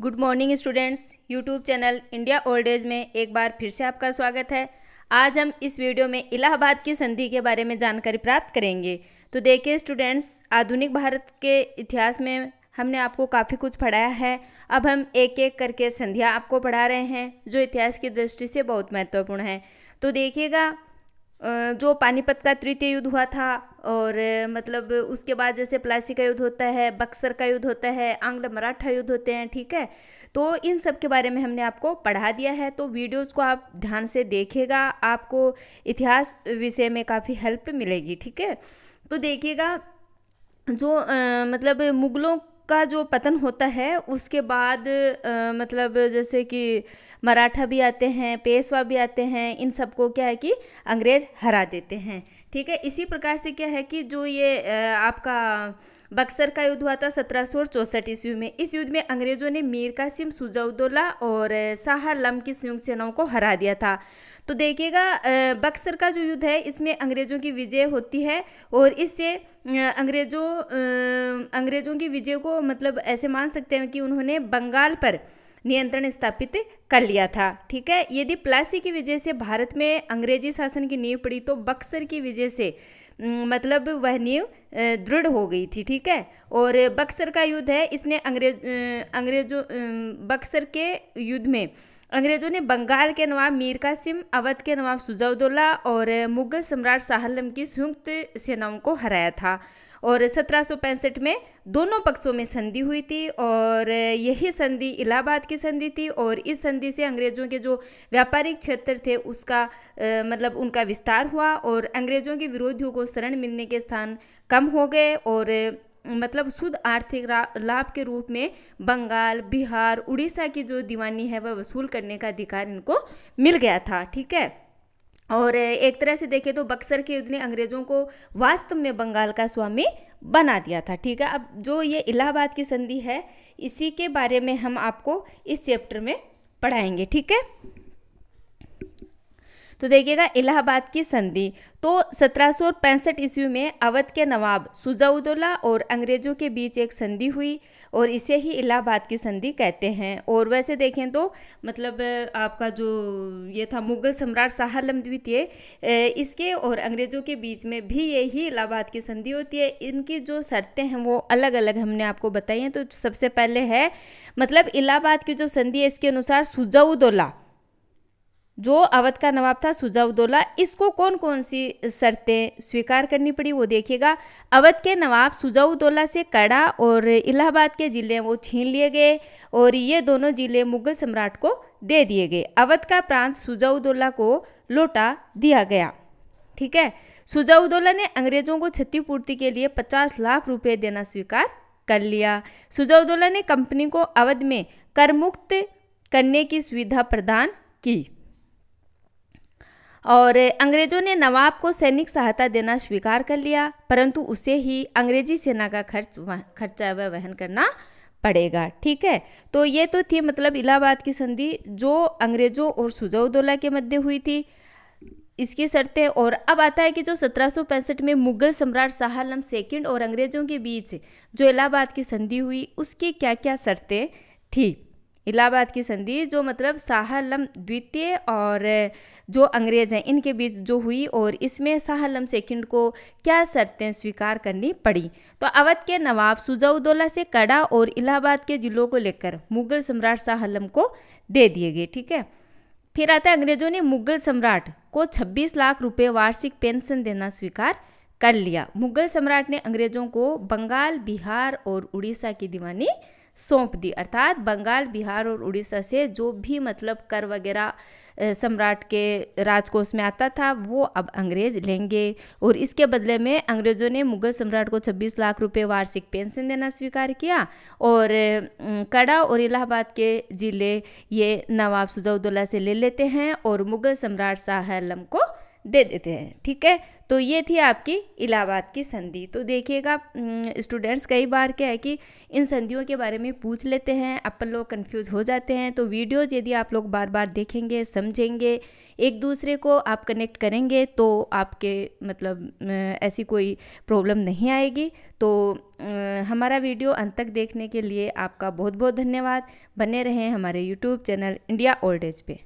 Good morning students YouTube channel India old age में एक बार फिर से आपका स्वागत है। आज हम इस वीडियो में इलाहाबाद की संधि के बारे में जानकारी प्राप्त करेंगे। तो देखिए स्टूडेंट्स, आधुनिक भारत के इतिहास में हमने आपको काफ़ी कुछ पढ़ाया है। अब हम एक एक करके संधियाँ आपको पढ़ा रहे हैं, जो इतिहास की दृष्टि से बहुत महत्वपूर्ण है। तो देखिएगा जो पानीपत का तृतीय युद्ध हुआ था और मतलब उसके बाद जैसे प्लासी का युद्ध होता है बक्सर का युद्ध होता है आंग्ल मराठा युद्ध होते हैं ठीक है? तो इन सब के बारे में हमने आपको पढ़ा दिया है तो वीडियोस को आप ध्यान से देखिएगा आपको इतिहास विषय में काफ़ी हेल्प मिलेगी ठीक है? तो देखिएगा जो आ, मतलब मुगलों का जो पतन होता है उसके बाद आ, मतलब जैसे कि मराठा भी आते हैं पेशवा भी आते हैं इन सबको क्या है कि अंग्रेज़ हरा देते हैं। ठीक है, इसी प्रकार से क्या है कि जो ये आपका बक्सर का युद्ध हुआ था सत्रह सौ चौसठ ईस्वी में, इस युद्ध में अंग्रेज़ों ने मीर कासिम, सुजौदौला और शाह आलम की संयुक्त सेनाओं को हरा दिया था। तो देखिएगा बक्सर का जो युद्ध है, इसमें अंग्रेज़ों की विजय होती है और इससे अंग्रेज़ों अंग्रेज़ों की विजय को मतलब ऐसे मान सकते हैं कि उन्होंने बंगाल पर नियंत्रण स्थापित कर लिया था। ठीक है? यदि प्लासी की वजह से भारत में अंग्रेज़ी शासन की नींव पड़ी तो बक्सर की वजह से मतलब वह नींव दृढ़ हो गई थी। ठीक है? और बक्सर का युद्ध है, इसने अंग्रेज़ अंग्रेज़ों बक्सर के युद्ध में अंग्रेज़ों ने बंगाल के नवाब मीर कासिम अवध के नवाब सुजाउद्दौला और मुगल सम्राट शाहलम की संयुक्त सेनाओं को हराया था और सत्रह सौ पैंसठ में दोनों पक्षों में संधि हुई थी और यही संधि इलाहाबाद की संधि थी और इस संधि से अंग्रेज़ों के जो व्यापारिक क्षेत्र थे उसका आ, मतलब उनका विस्तार हुआ और अंग्रेज़ों के विरोधियों को शरण मिलने के स्थान कम हो गए और मतलब शुद्ध आर्थिक लाभ के रूप में बंगाल, बिहार, उड़ीसा की जो दीवानी है वह वसूल करने का अधिकार इनको मिल गया था, ठीक है? और एक तरह से देखें तो बक्सर के युद्ध ने अंग्रेज़ों को वास्तव में बंगाल का स्वामी बना दिया था, ठीक है? अब जो ये इलाहाबाद की संधि है, इसी के बारे में हम आपको इस चैप्टर में पढ़ाएँगे, ठीक है? तो देखिएगा, इलाहाबाद की संधि। तो सत्रह सौ पैंसठ ईस्वी में अवध के नवाब सुजाउद्दौला और अंग्रेज़ों के बीच एक संधि हुई और इसे ही इलाहाबाद की संधि कहते हैं। और वैसे देखें तो मतलब आपका जो ये था मुगल सम्राट शाह आलम द्वितीय इसके और अंग्रेज़ों के बीच में भी यही इलाहाबाद की संधि होती है। इनकी जो शर्तें हैं वो अलग अलग हमने आपको बताई हैं। तो सबसे पहले है मतलब इलाहाबाद की जो संधि है, इसके अनुसार सुजाउद्दौला जो अवध का नवाब था सुजाउद्दौला इसको कौन कौन सी शर्तें स्वीकार करनी पड़ी वो देखिएगा। अवध के नवाब सुजाउद्दौला से कड़ा और इलाहाबाद के ज़िले वो छीन लिए गए और ये दोनों ज़िले मुगल सम्राट को दे दिए गए। अवध का प्रांत सुजाउद्दौला को लौटा दिया गया। ठीक है? सुजाउद्दौला ने अंग्रेज़ों को क्षतिपूर्ति के लिए पचास लाख रुपये देना स्वीकार कर लिया। सुजाउद्दौला ने कंपनी को अवध में कर मुक्त करने की सुविधा प्रदान की। और अंग्रेज़ों ने नवाब को सैनिक सहायता देना स्वीकार कर लिया, परंतु उसे ही अंग्रेज़ी सेना का खर्च खर्चा वह वहन करना पड़ेगा, ठीक है? तो ये तो थी मतलब इलाहाबाद की संधि, जो अंग्रेज़ों और सुजाउद्दौला के मध्य हुई थी। इसकी शर्तें, और अब आता है कि जो सत्रह सौ पैंसठ में मुगल सम्राट शाह आलम सेकेंड और अंग्रेज़ों के बीच जो इलाहाबाद की संधि हुई, उसकी क्या क्या शर्तें थी? इलाहाबाद की संधि, जो मतलब शाह आलम द्वितीय और जो अंग्रेज़ हैं, इनके बीच जो हुई और इसमें शाह आलम सेकंड को क्या शर्तें स्वीकार करनी पड़ी? तो अवध के नवाब सुजाउद्दौला से कड़ा और इलाहाबाद के ज़िलों को लेकर मुगल सम्राट शाह आलम को दे दिए गए, ठीक है? फिर आता है, अंग्रेज़ों ने मुगल सम्राट को 26 लाख रुपए वार्षिक पेंशन देना स्वीकार कर लिया। मुगल सम्राट ने अंग्रेज़ों को बंगाल, बिहार और उड़ीसा की दीवानी सौंप दी। अर्थात बंगाल, बिहार और उड़ीसा से जो भी मतलब कर वगैरह सम्राट के राजकोष में आता था, वो अब अंग्रेज़ लेंगे। और इसके बदले में अंग्रेज़ों ने मुगल सम्राट को 26 लाख रुपए वार्षिक पेंशन देना स्वीकार किया और कड़ा और इलाहाबाद के ज़िले ये नवाब सुजाउद्दौला से ले लेते हैं और मुगल सम्राट शाह आलम को दे देते हैं, ठीक है? तो ये थी आपकी इलाहाबाद की संधि। तो देखिएगा स्टूडेंट्स कई बार क्या है कि इन संधियों के बारे में पूछ लेते हैं, अपन लोग कंफ्यूज हो जाते हैं। तो वीडियोज़ यदि आप लोग बार बार देखेंगे, समझेंगे, एक दूसरे को आप कनेक्ट करेंगे तो आपके मतलब ऐसी कोई प्रॉब्लम नहीं आएगी। तो हमारा वीडियो अंत तक देखने के लिए आपका बहुत बहुत धन्यवाद। बने रहें हमारे YouTube channel India old age पे।